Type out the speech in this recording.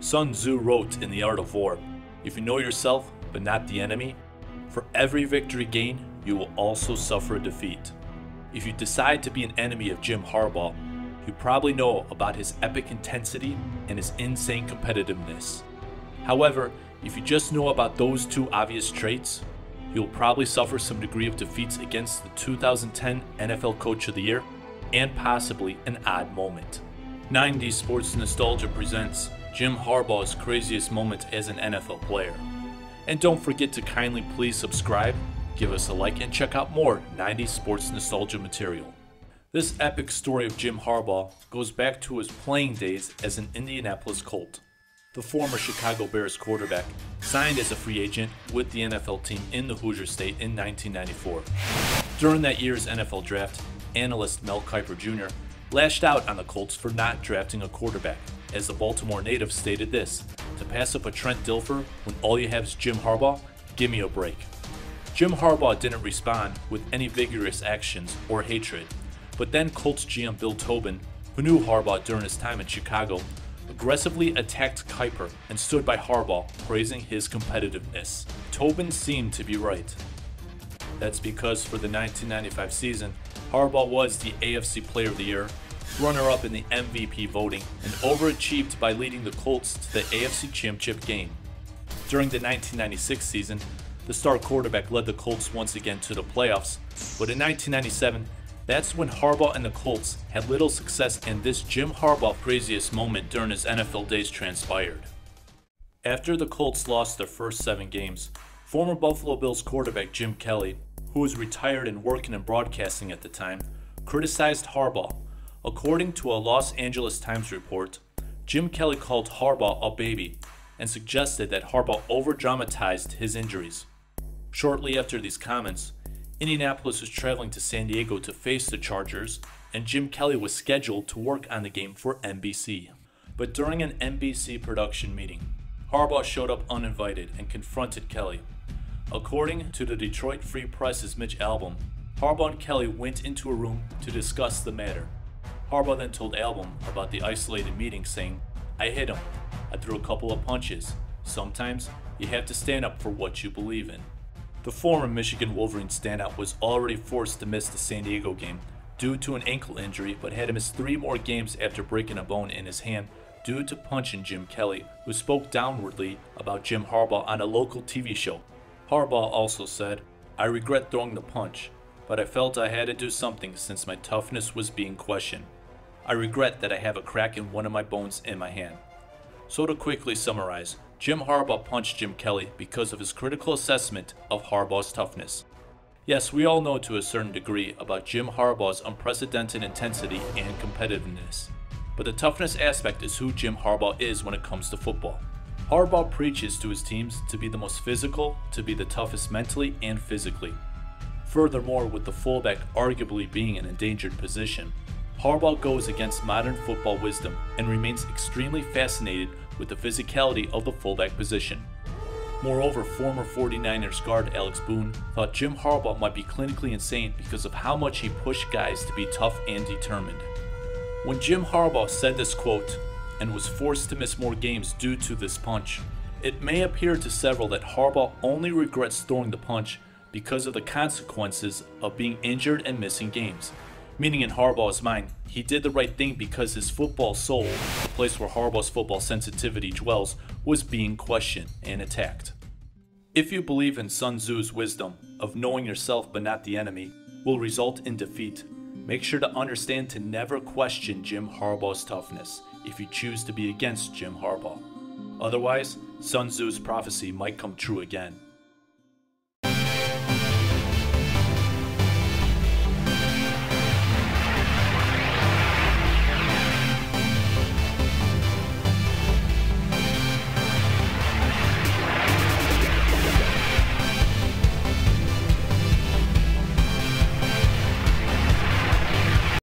Sun Tzu wrote in The Art of War If you know yourself, but not the enemy, for every victory gained, you will also suffer a defeat. If you decide to be an enemy of Jim Harbaugh, you probably know about his epic intensity and his insane competitiveness. However, if you just know about those two obvious traits, you'll probably suffer some degree of defeats against the 2010 NFL Coach of the Year and possibly an odd moment. 90s Sports Nostalgia presents Jim Harbaugh's craziest moment as an NFL player. And don't forget to kindly please subscribe, give us a like, and check out more 90s Sports Nostalgia material. This epic story of Jim Harbaugh goes back to his playing days as an Indianapolis Colt. The former Chicago Bears quarterback signed as a free agent with the NFL team in the Hoosier State in 1994. During that year's NFL draft, analyst Mel Kiper Jr. lashed out on the Colts for not drafting a quarterback, as the Baltimore native stated this To pass up a Trent Dilfer when all you have is Jim Harbaugh? Give me a break. Jim Harbaugh didn't respond with any vigorous actions or hatred, but then Colts GM Bill Tobin, who knew Harbaugh during his time in Chicago, aggressively attacked Kiper and stood by Harbaugh, praising his competitiveness. Tobin seemed to be right. That's because for the 1995 season, Harbaugh was the AFC Player of the Year, runner up in the MVP voting, and overachieved by leading the Colts to the AFC Championship game. During the 1996 season, the star quarterback led the Colts once again to the playoffs, but in 1997, that's when Harbaugh and the Colts had little success and this Jim Harbaugh craziest moment during his NFL days transpired. After the Colts lost their first seven games, former Buffalo Bills quarterback Jim Kelly, who was retired and working in broadcasting at the time, criticized Harbaugh. According to a Los Angeles Times report, Jim Kelly called Harbaugh a baby and suggested that Harbaugh over-dramatized his injuries. Shortly after these comments, Indianapolis was traveling to San Diego to face the Chargers, and Jim Kelly was scheduled to work on the game for NBC. But during an NBC production meeting, Harbaugh showed up uninvited and confronted Kelly. According to the Detroit Free Press's Mitch Albom, Harbaugh and Kelly went into a room to discuss the matter. Harbaugh then told Albom about the isolated meeting, saying, I hit him. I threw a couple of punches. Sometimes you have to stand up for what you believe in. The former Michigan Wolverine standout was already forced to miss the San Diego game due to an ankle injury, but had to miss three more games after breaking a bone in his hand due to punching Jim Kelly, who spoke downwardly about Jim Harbaugh on a local TV show. Harbaugh also said, I regret throwing the punch, but I felt I had to do something since my toughness was being questioned. I regret that I have a crack in one of my bones in my hand. So to quickly summarize, Jim Harbaugh punched Jim Kelly because of his critical assessment of Harbaugh's toughness. Yes, we all know to a certain degree about Jim Harbaugh's unprecedented intensity and competitiveness, but the toughness aspect is who Jim Harbaugh is when it comes to football. Harbaugh preaches to his teams to be the most physical, to be the toughest mentally and physically. Furthermore, with the fullback arguably being an endangered position, Harbaugh goes against modern football wisdom and remains extremely fascinated with the physicality of the fullback position. Moreover, former 49ers guard Alex Boone thought Jim Harbaugh might be clinically insane because of how much he pushed guys to be tough and determined. When Jim Harbaugh said this quote, and was forced to miss more games due to this punch, it may appear to several that Harbaugh only regrets throwing the punch because of the consequences of being injured and missing games. Meaning in Harbaugh's mind, he did the right thing because his football soul, the place where Harbaugh's football sensitivity dwells, was being questioned and attacked. If you believe in Sun Tzu's wisdom of knowing yourself but not the enemy will result in defeat, make sure to understand to never question Jim Harbaugh's toughness if you choose to be against Jim Harbaugh. Otherwise, Sun Tzu's prophecy might come true again.